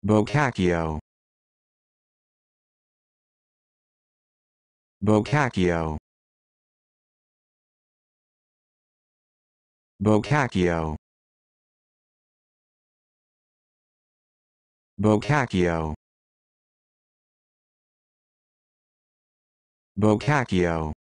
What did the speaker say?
Bocaccio. Bocaccio. Bocaccio. Bocaccio. Bocaccio.